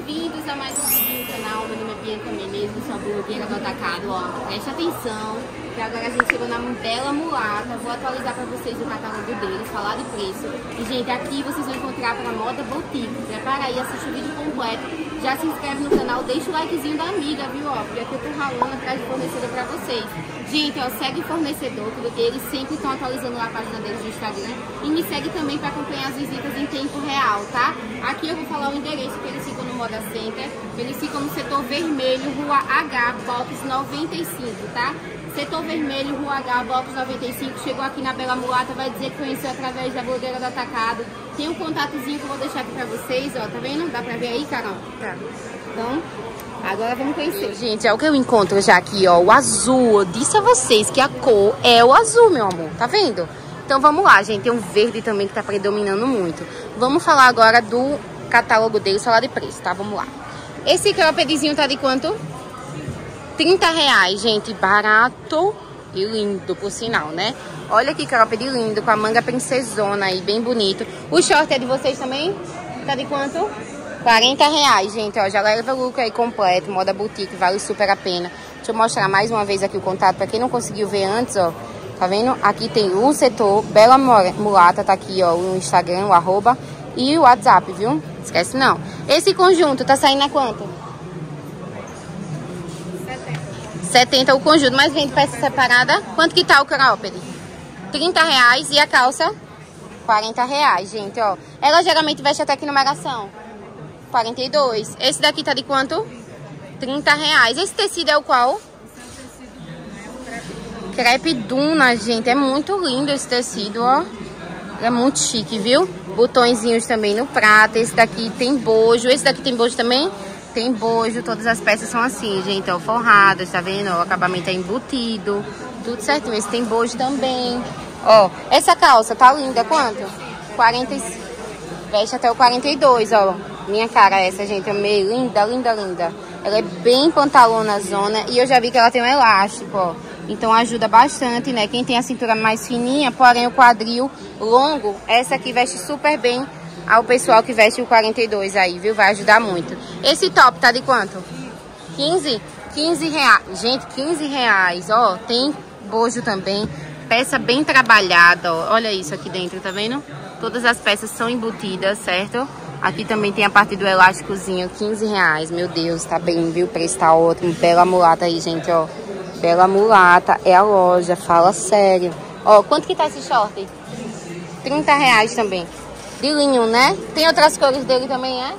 bem-vindo! A mais um vídeo do canal. Meu nome é Bianca Menezes, sou a blogueira do Atacado. Ó, preste atenção, que agora a gente chegou na Bela Mulata. Vou atualizar para vocês o catálogo deles, falar de preço. E, gente, aqui vocês vão encontrar para Moda Boutique. Prepara aí, assiste o vídeo completo. Já se inscreve no canal, deixa o likezinho da amiga, viu? Ó, porque aqui eu tô ralando atrás de fornecedor para vocês. Gente, ó, segue o fornecedor, porque eles sempre estão atualizando a página deles no Instagram. E me segue também para acompanhar as visitas em tempo real, tá? Aqui eu vou falar o endereço que eles ficam no Moda Center. Eles ficam no setor vermelho, Rua H, box 95, tá? Setor vermelho, Rua H, box 95. Chegou aqui na Bela Mulata, vai dizer que conheceu através da blogueira do Atacado. Tem um contatozinho que eu vou deixar aqui pra vocês, ó. Tá vendo? Dá pra ver aí, Carol? Tá. Então, agora vamos conhecer. Gente, é o que eu encontro já aqui, ó. O azul. Eu disse a vocês que a cor é o azul, meu amor. Tá vendo? Então vamos lá, gente. Tem um verde também que tá predominando muito. Vamos falar agora do catálogo deles, falar de preço, tá? Vamos lá. Esse croppedzinho tá de quanto? 30 reais, gente. Barato e lindo, por sinal, né? Olha que cropped lindo, com a manga princesona aí, bem bonito. O short é de vocês também? Tá de quanto? 40 reais, gente, ó. Já leva o look aí completo, moda boutique, vale super a pena. Deixa eu mostrar mais uma vez aqui o contato, pra quem não conseguiu ver antes, ó. Tá vendo? Aqui tem o setor Bela Mulata, tá aqui, ó, o Instagram, o arroba e o WhatsApp, viu? Esquece não. Esse conjunto tá saindo a quanto? 70. 70 o conjunto, mas vende peça separada. Quanto que tá o cropped? 30 reais e a calça? 40 reais, gente, ó. Ela geralmente veste até que numeração? 42. Esse daqui tá de quanto? 30 reais. Esse tecido é o qual? Crepe Duna, gente. É muito lindo esse tecido, ó. É muito chique, viu? Botõezinhos também no prata. Esse daqui tem bojo. Esse daqui tem bojo também? Tem bojo. Todas as peças são assim, gente. Ó, forradas, tá vendo? O acabamento é embutido. Tudo certinho. Esse tem bojo também. Ó, essa calça tá linda. Quanto? 45. Veste até o 42, ó. Minha cara essa, gente. É meio linda, linda, linda. Ela é bem pantalona zona. E eu já vi que ela tem um elástico, ó. Então ajuda bastante, né? Quem tem a cintura mais fininha, porém o quadril longo, essa aqui veste super bem ao pessoal que veste o 42 aí, viu? Vai ajudar muito. Esse top tá de quanto? 15? 15 reais. Gente, 15 reais, ó. Tem bojo também. Peça bem trabalhada, ó. Olha isso aqui dentro, tá vendo? Todas as peças são embutidas, certo? Aqui também tem a parte do elásticozinho, 15 reais. Meu Deus, tá bem, viu? O preço tá ótimo. Bela mulata aí, gente, ó. Bela Mulata é a loja, fala sério. Ó, quanto que tá esse short? 30 reais também. De linho, né? Tem outras cores dele também, é?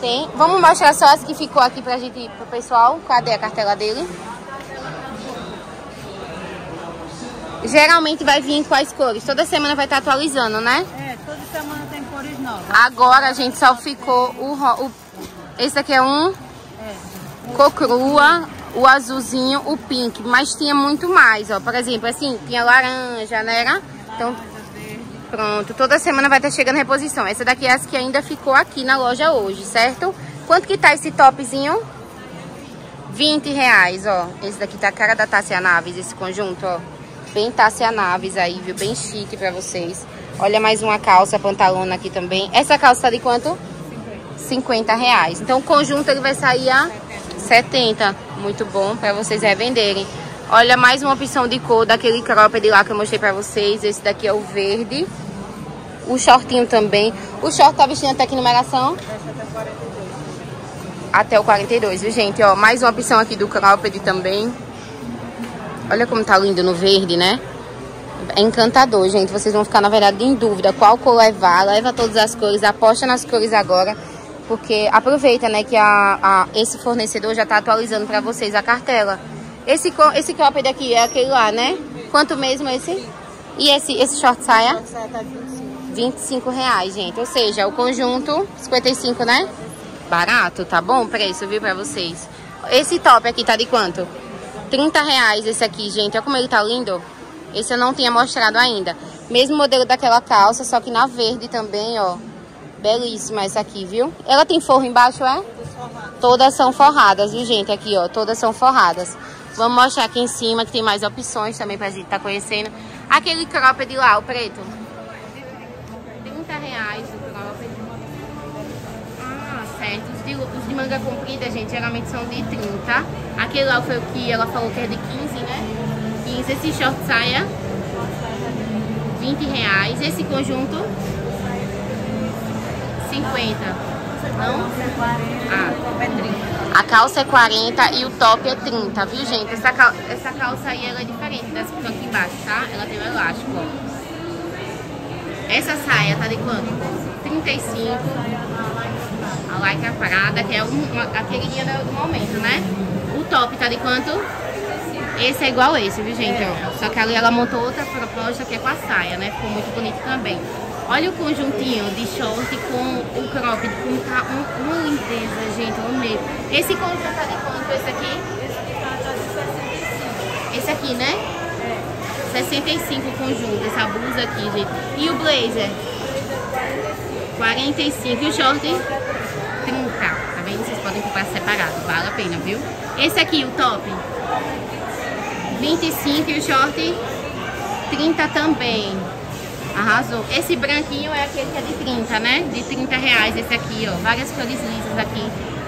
Tem. Vamos mostrar só as que ficou aqui pra gente, pro pessoal. Cadê a cartela dele? Geralmente vai vir em quais cores? Toda semana vai estar tá atualizando, né? É, toda semana tem cores novas. Agora a gente só ficou o... o esse aqui é um... É. Cocrua, o azulzinho, o pink, mas tinha muito mais, ó. Por exemplo, assim, tinha laranja, né? Era? Então, pronto. Toda semana vai estar chegando reposição. Essa daqui é as que ainda ficou aqui na loja hoje, certo? Quanto que tá esse topzinho? 20 reais, ó. Esse daqui tá a cara da Tássia Naves, esse conjunto, ó. Bem Tássia Naves aí, viu? Bem chique pra vocês. Olha mais uma calça pantalona aqui também. Essa calça tá de quanto? 50. 50 reais. Então o conjunto ele vai sair a 70. Muito bom para vocês revenderem. Olha, mais uma opção de cor daquele cropped lá que eu mostrei pra vocês. Esse daqui é o verde. O shortinho também. O short tá vestindo até que numeração? Até o 42, viu, gente? Ó, mais uma opção aqui do cropped também. Olha como tá lindo no verde, né? É encantador, gente. Vocês vão ficar, na verdade, em dúvida qual cor levar. Leva todas as cores, aposta nas cores agora. Porque aproveita, né, que a, a esse fornecedor já tá atualizando para vocês a cartela. Esse, esse cropped aqui é aquele lá, né? Quanto mesmo esse? E esse, esse short saia? 25 reais, gente. Ou seja, o conjunto, 55, né? Barato, tá bom o preço, viu, pra vocês. Esse top aqui tá de quanto? 30 reais esse aqui, gente. Olha como ele tá lindo. Esse eu não tinha mostrado ainda. Mesmo modelo daquela calça, só que na verde também, ó. Belíssima essa aqui, viu? Ela tem forro embaixo, é? Todas são forradas, viu, gente? Aqui, ó. Todas são forradas. Vamos mostrar aqui em cima, que tem mais opções também pra gente tá conhecendo. Aquele cropped lá, o preto. 30 reais o cropped. Ah, de, os de manga comprida, gente, geralmente são de 30. Aquele lá foi o que ela falou que é de 15, né? 15. Esse short saia, 20 reais. Esse conjunto, 50. Não? Ah, a calça é 40 e o top é 30, viu, gente? Essa, cal essa calça aí, ela é diferente dessa que aqui embaixo, tá? Ela tem um elástico, ó. Essa saia tá de quanto? 35. A Laika Prada, que é uma, a queridinha do momento, né? O top tá de quanto? Esse é igual esse, viu, gente? Ó. Só que ali ela montou outra proposta que é com a saia, né? Ficou muito bonito também. Olha o conjuntinho de short com o cropped, com tá um, uma lindeza, gente, eu amei. Esse conjunto tá de quanto, esse aqui? Esse aqui, né? 65 o conjunto, essa blusa aqui, gente. E o blazer? 45. E o short? 30. Tá vendo? Vocês podem comprar separado, vale a pena, viu? Esse aqui, o top? 25 e o short? 30 também. Arrasou. Esse branquinho é aquele que é de 30, né? De 30 reais esse aqui, ó. Várias cores lisas aqui.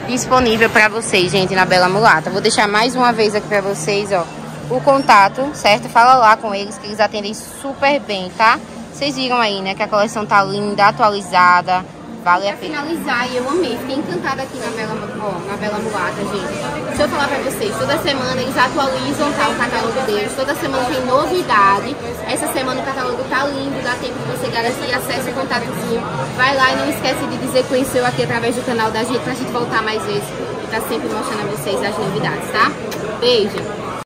Disponível pra vocês, gente, na Bela Mulata. Vou deixar mais uma vez aqui pra vocês, ó. O contato, certo? Fala lá com eles que eles atendem super bem, tá? Vocês viram aí, né? Que a coleção tá linda, atualizada. Vale a pena. finalizar, eu amei. Fiquei encantada aqui na Bela, ó, na Bela Mulata, gente. Deixa eu falar pra vocês. Toda semana eles atualizam tá, o catálogo deles. Toda semana tem novidade. Essa semana o catálogo tá lindo. Dá tempo de você garantir acesso e contatozinho. Vai lá e não esquece de dizer que conheceu aqui através do canal da gente pra gente voltar mais vezes. E tá sempre mostrando a vocês as novidades, tá? Beijo!